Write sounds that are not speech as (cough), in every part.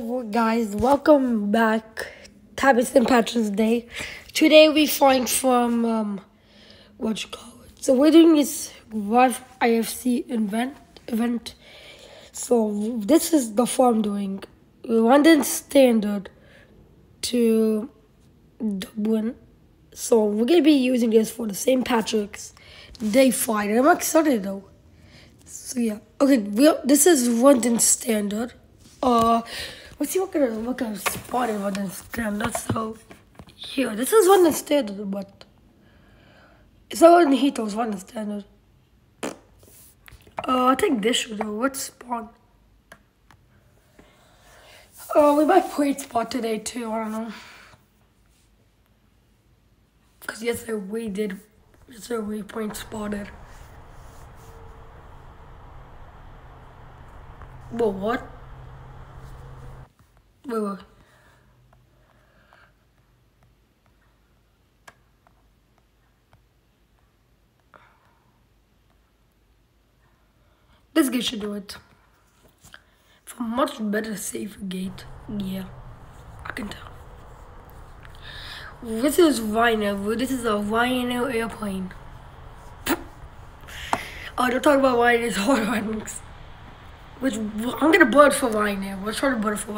Guys, welcome back. Happy St. Patrick's Day. Today we flying from um what you call it. So we're doing this live IFC event event. So this is the form doing. London Stansted to Dublin. So we're gonna be using this for the St. Patrick's Day flight. I'm excited though. So yeah. Okay, this is London Stansted. Uh what kind of what kind of spot in London Stansted. So here, this is London Stansted, but it's not in Heathrow's London Stansted. Uh I think this should do. What spawn? Uh we might play spot today too, I don't know. Cause yesterday we did yesterday we point spotted. Well, what? Wait, wait. This gate should do it. For much better, safe gate. Yeah, I can tell. This is Ryanair. This is a Ryanair airplane. Oh, don't talk about hard landings. (laughs) Which I'm gonna for Ryanair. We're trying to board for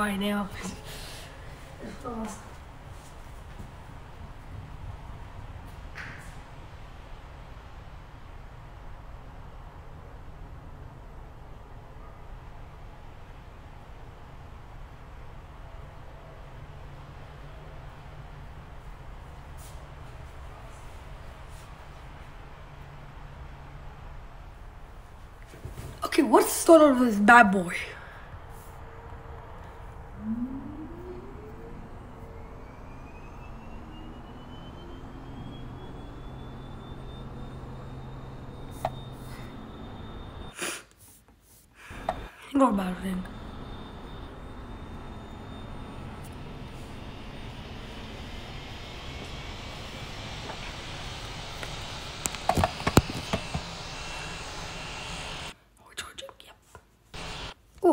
Okay, what's this bad boy? Think about it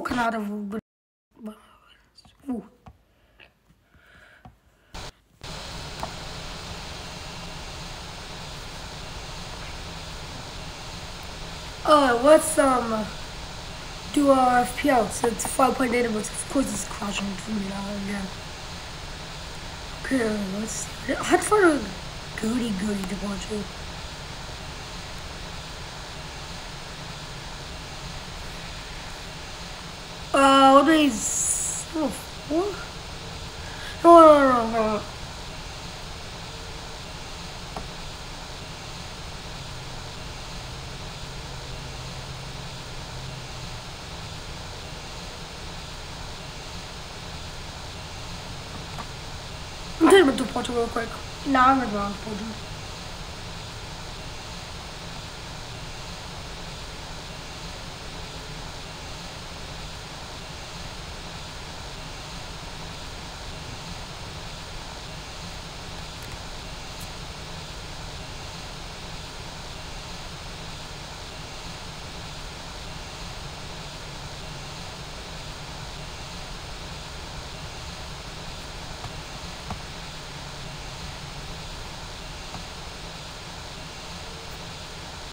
Oh, out of. Ooh. Uh, let's um do our FPL. So it's 5.8 but of course it's crashing for me now again. Okay, let's see. Hard for a goody goody to watch. Is oh, what? No, no, no, no. I'm to do Portugal real quick. Now I'm to go to Portugal.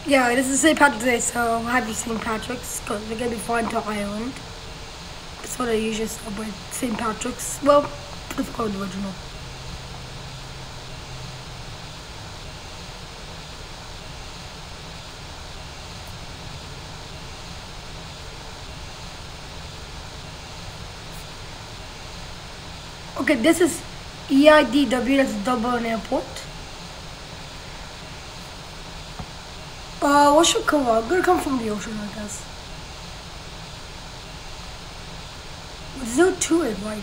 Yeah, this is St. Patrick's Day, so happy St. Patrick's because we're gonna be flying to Ireland. That's what I usually stop celebrate St. Patrick's. Well, it's called the original. Okay, this is EIDW, that's Dublin Airport. Uh, what should come up? Gonna come from the ocean, I guess. There's no to it, right?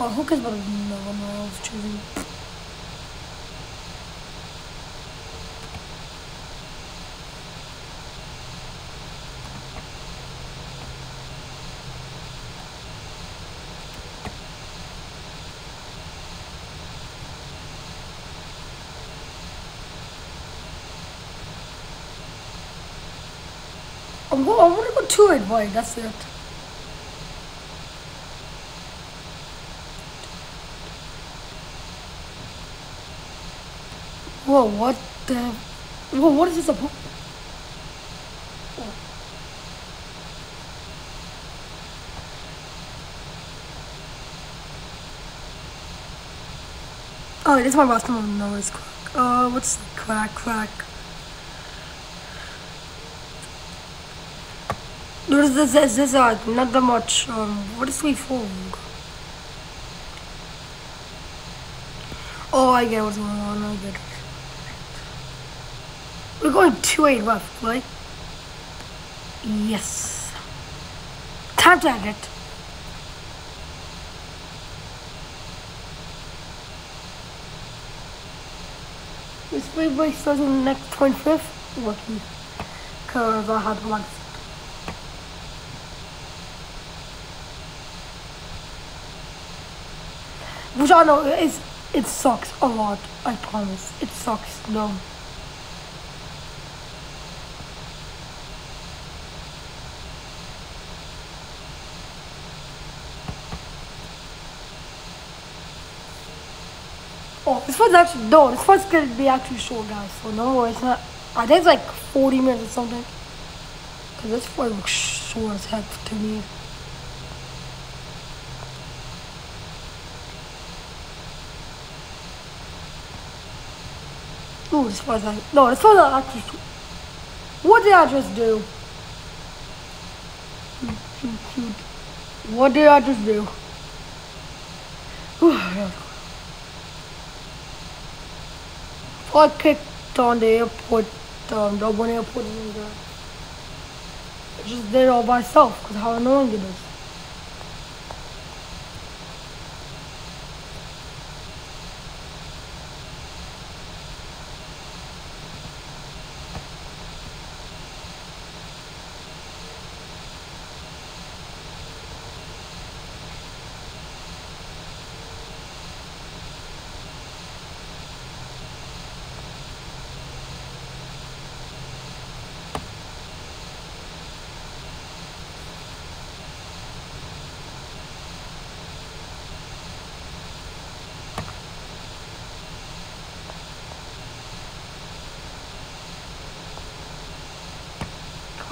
Oh, who cares about the one I was choosing? Go. I want to go to it, boy. That's it. Whoa! What the? Whoa! What is this about? Oh, this is my one. No, it's crack. Uh, what's crack? Crack. This, this, this, uh, not that much. Um, what is we for? Oh, I get what's going on. I get. We're going 2 8 left, right? Yes. Time to end it. This play starts on the next 25th. Lucky. Because I had one. Which I know is it sucks a lot. I promise. It sucks. No. Oh, this one's actually no. This one's gonna be actually short, guys. So no, it's not. I think it's like 40 minutes or something. Cause this one looks short as heck to me. Ooh, this was like no, this was actually. What did I just do? What did I just do? I kicked on the airport, um, one airport in India. I just did it all by myself because how annoying it is.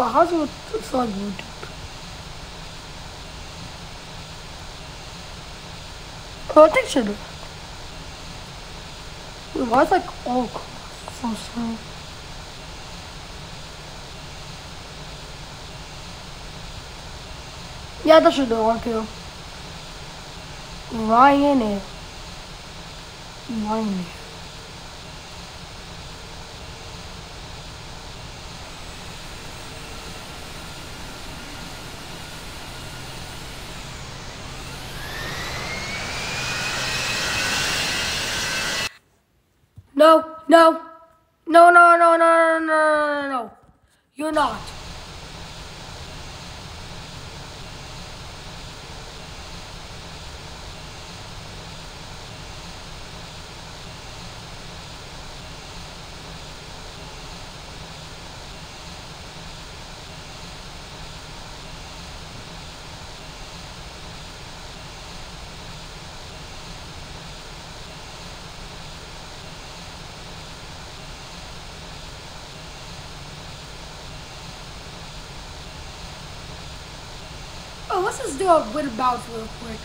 बाहर जो sorry protection. It was like oh so slow. Yeah, that should work too. Ryan it. Ryan it. No, no, no, no, no, no, no, no, no. You're not. Let's just do a win bounce real quick.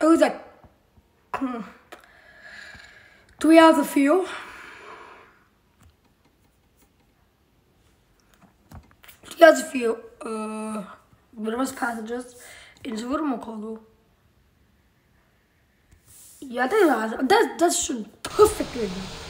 It was like, do we have the feel? Do you guys feel, uh, Venomous Passengers into Venom Cargo? Yeah, I think that, that, that should perfectly do.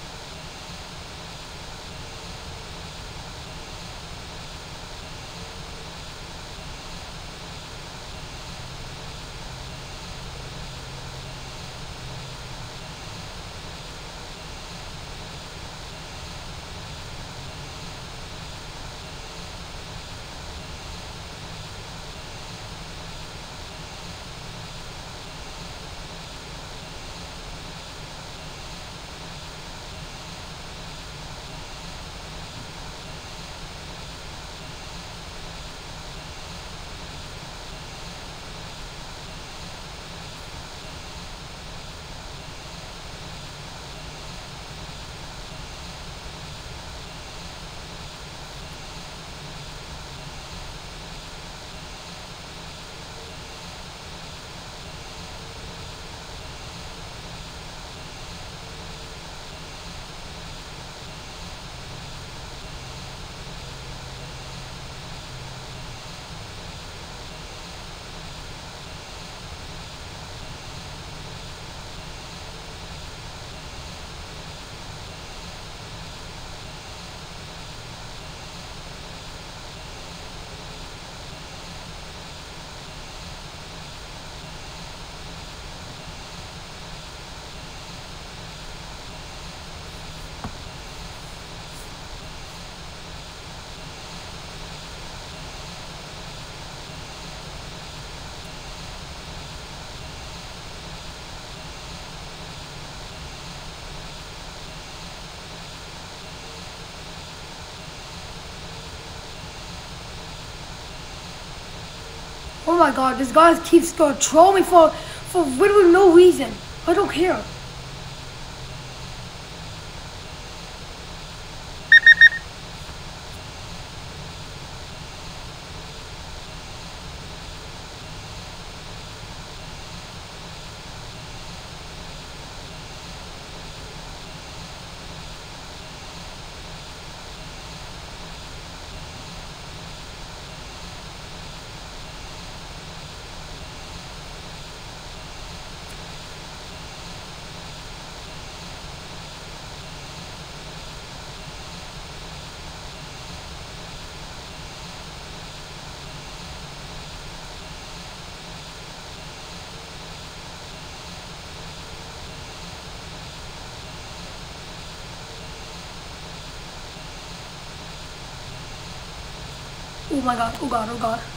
Oh my god, this guy keeps gonna troll me for for literally no reason. I don't care. Oh my god, oh god, oh god.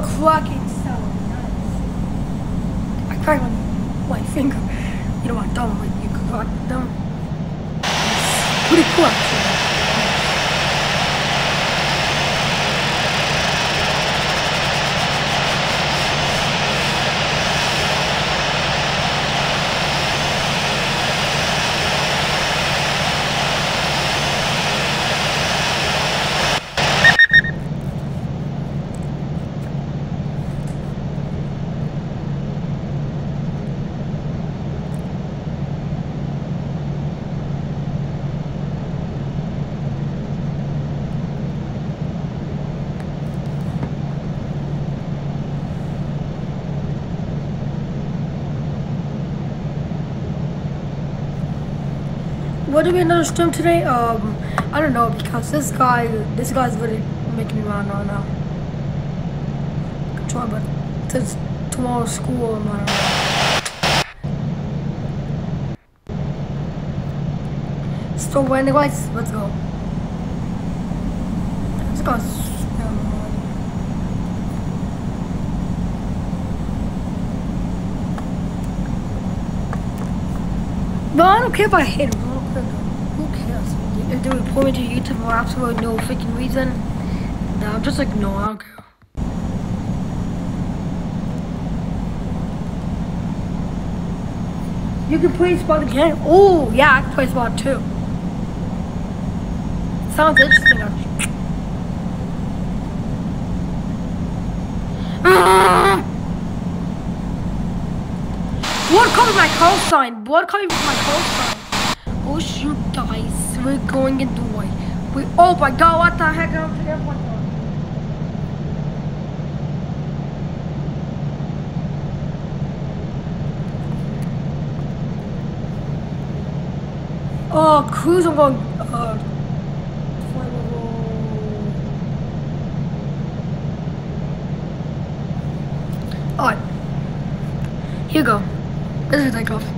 Oh, cracking sound. Nice. I cracked my, my finger. You know what? Don't like you crack them. Pretty cool actually. Another stream today? Um, I don't know because this guy, this guy's really making me mad right now. Try, but since tomorrow's school, I'm not. So anyways, let's go. Let's go. No, I don't care if I hit him. They report me to YouTube for absolutely no freaking reason, then I'm just like, no. You can play spot again. Oh, yeah, I can play spot too. Sounds interesting, actually. Ah! Blood coming my call sign. Blood coming from my call sign. Oh shoot. We're going into white. We oh my god, what the heck? Forgetting what the Oh, cruise, I'm going, uh, Alright. Here you go. This is takeoff.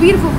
Beautiful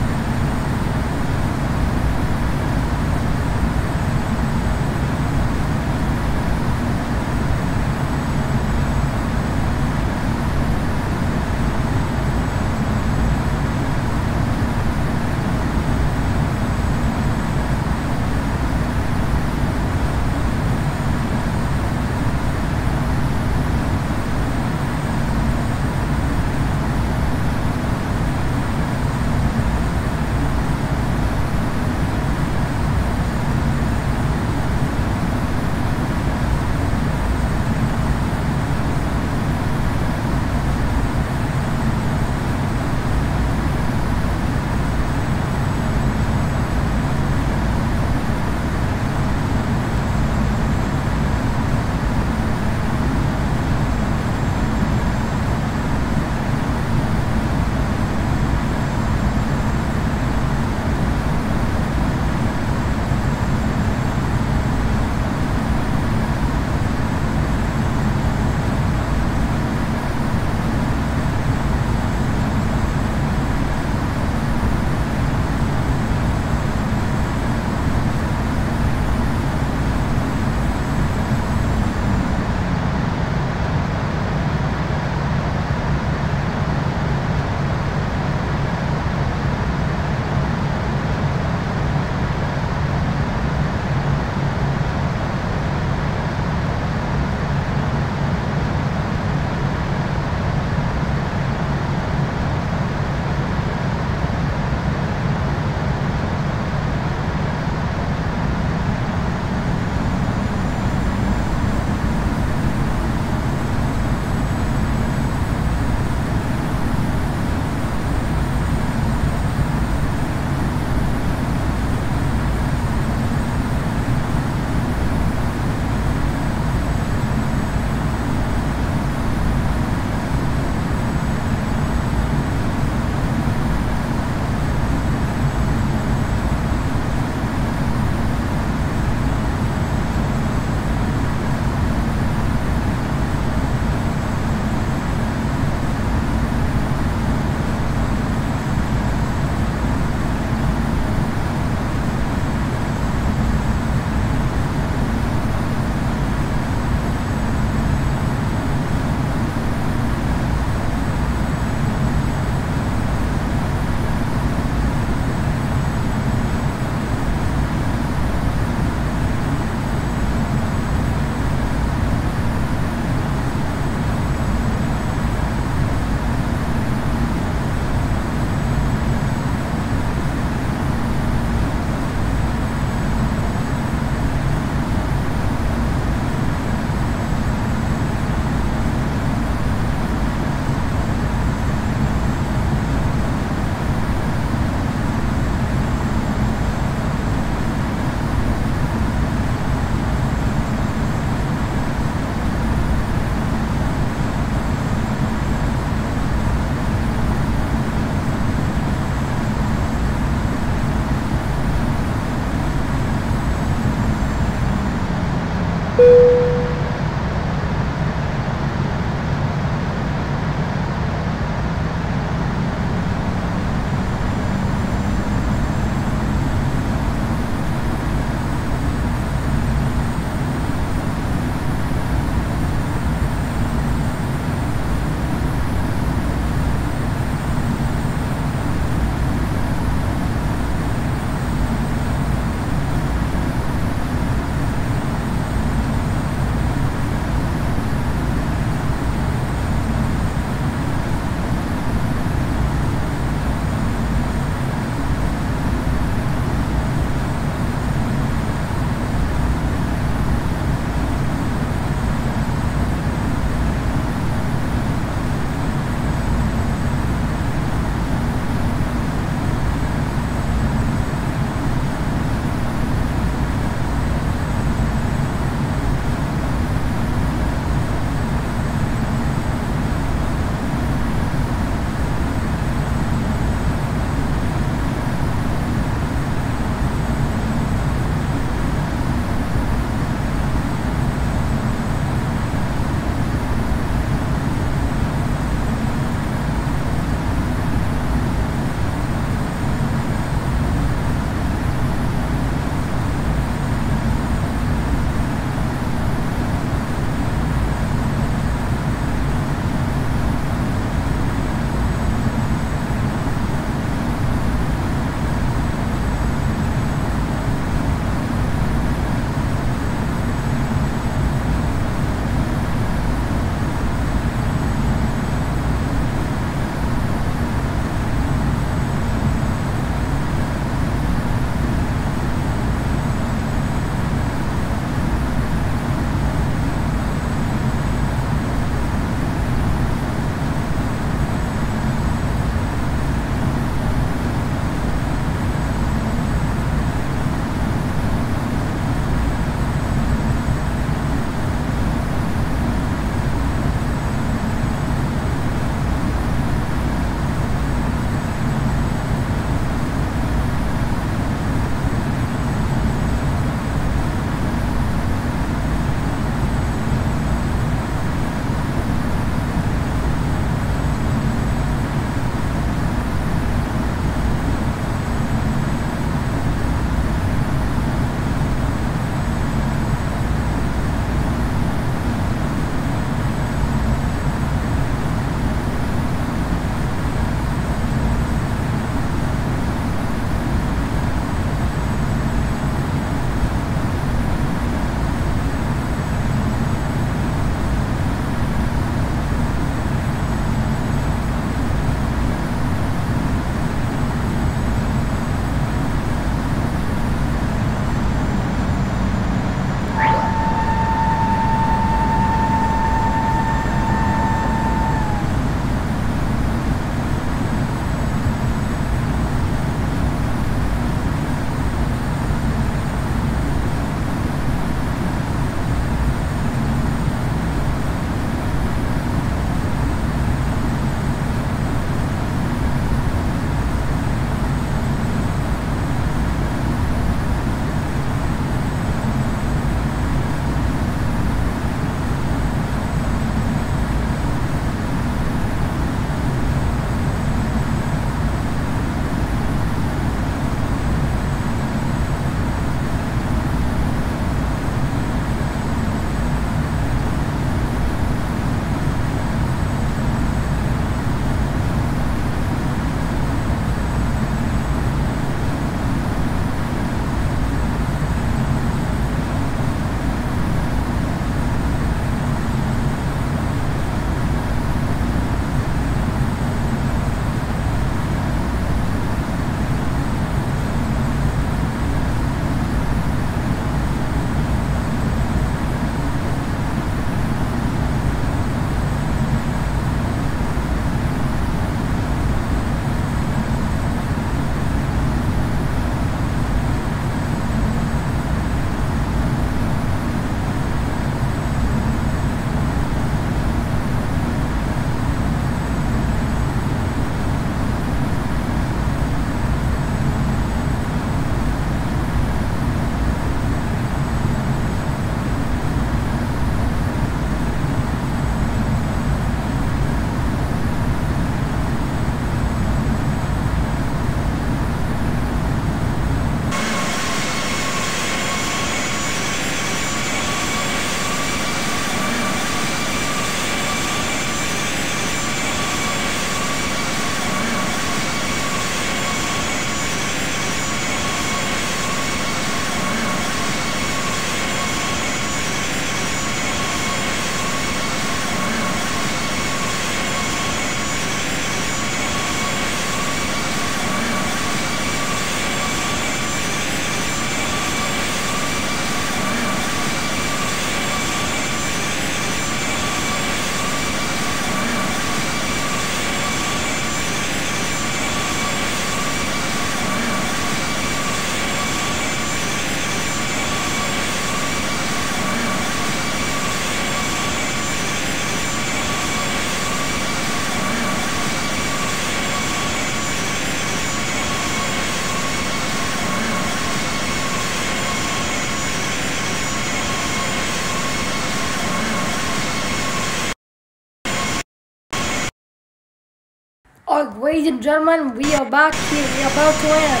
ladies and gentlemen, we are back here. We are about to land.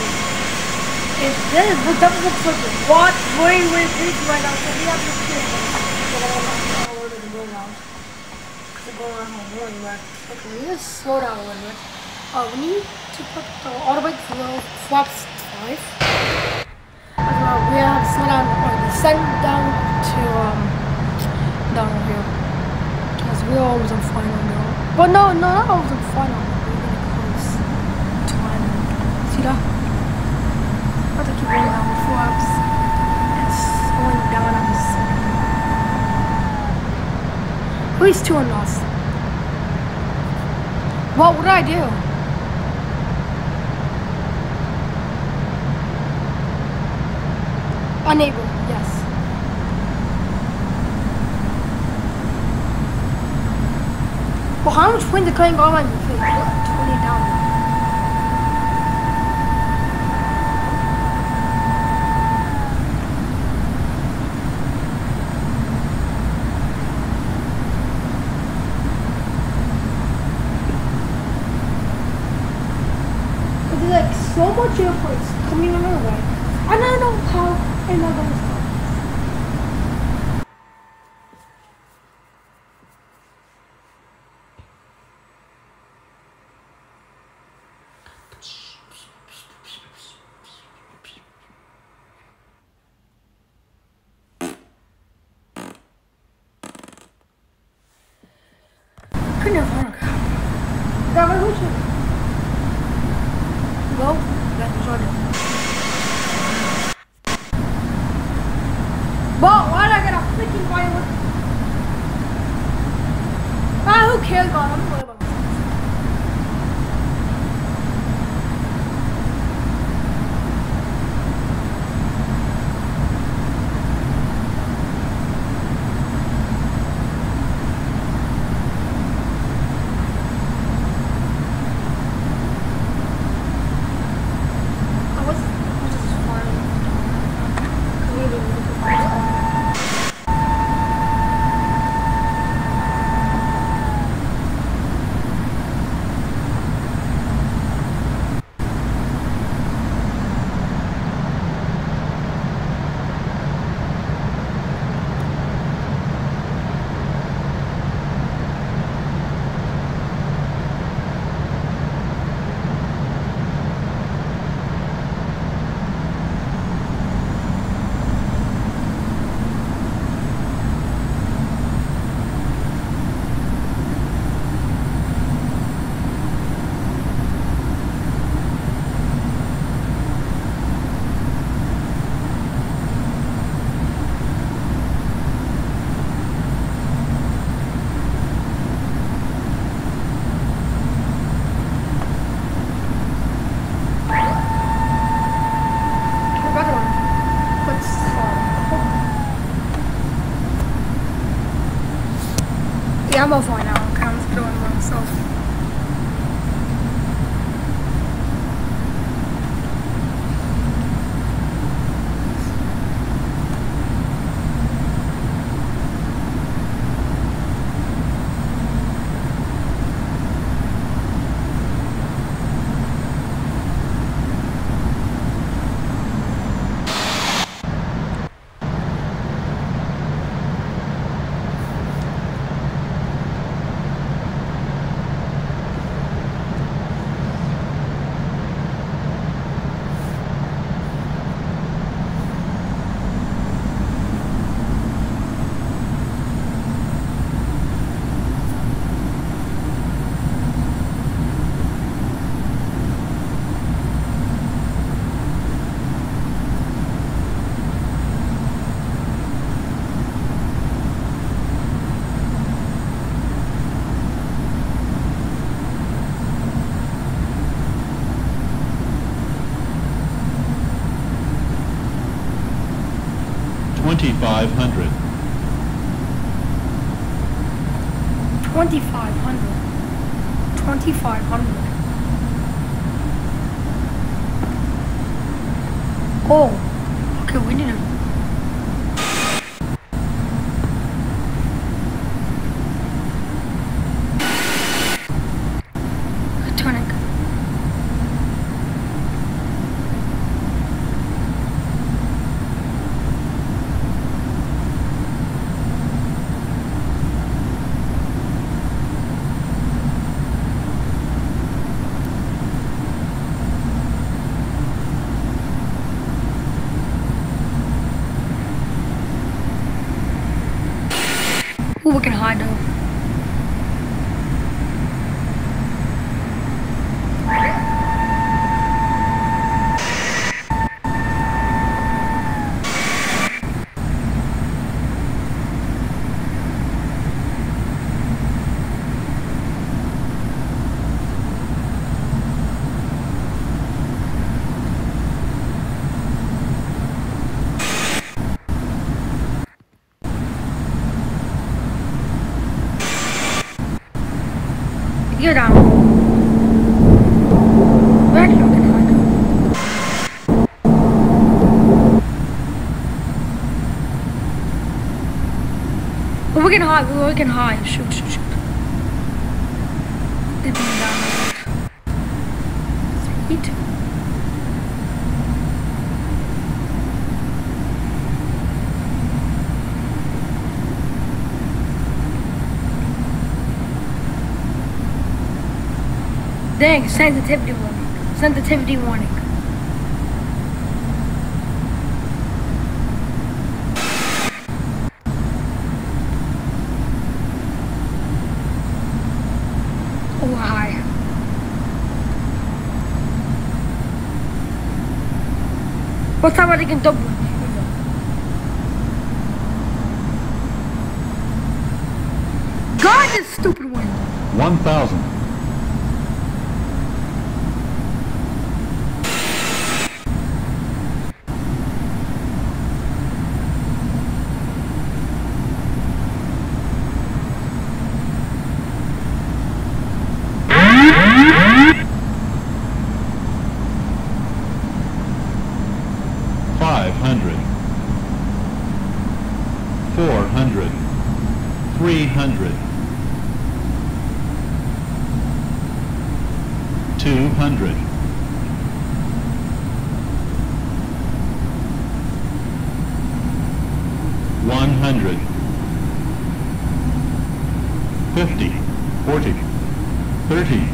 If this is that looks like what way we're reaching right now, so we have to kill Okay, we need to slow down a little bit. Uh, we need to put the automatic flow flaps 5. Uh, we have to slow down, or descend down to, um, down here. Because we're always on final now. But no, no, not always on final. See that? I keep going down four ups and slowing down. At least two on us. What would I do? Unable, yes. Well, how much wind are going on? my 20 down. Yeah, I'm off We're actually working hard. We're hard. Shoot, shoot, shoot. Get them down the road. Sweet. Dang, sensitivity warning. Sensitivity warning. Oh, hi. What time are they going to double? God, this stupid one. 1,000. Five hundred. Four hundred. Three hundred. Two hundred. One hundred. Fifty. Forty. Thirty.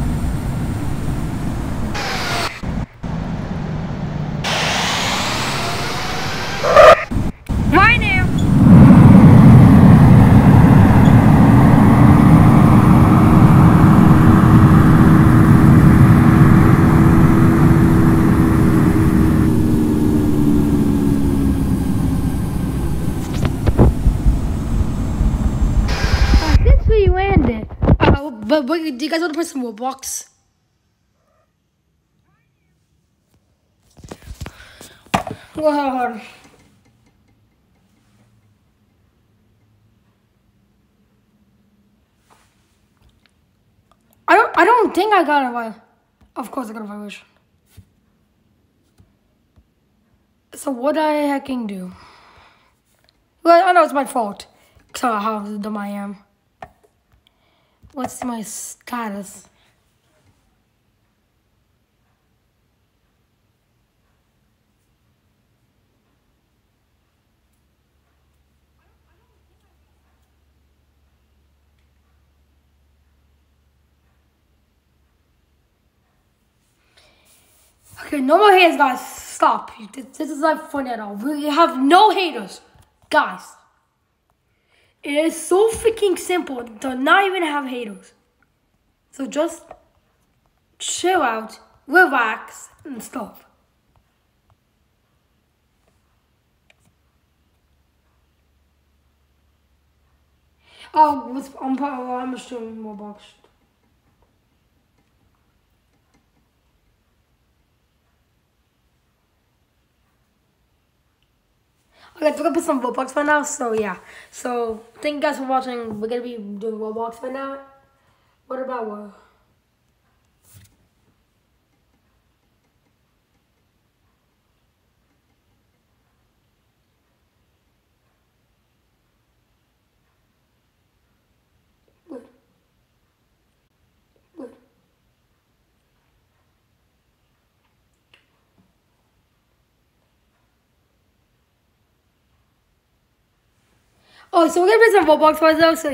Right now. Uh, That's where you landed. Do you guys want to play some Roblox? Well, hold on. I don't. I don't think I got a vi- Of course, I got a vibration. So what I hacking do? Well, I know it's my fault. So how dumb I am. What's my status? Okay, no more haters, guys. Stop. This, this is not funny at all. We have no haters, guys. It is so freaking simple to not even have haters. So just chill out, relax, and stuff. Oh, what's, I'm, I'm doing more box. Okay, we're gonna put some Roblox right now. So yeah. So thank you guys for watching. We're gonna be doing Roblox right now. What about what? What? Oh, so we're gonna play some Roblox right now. So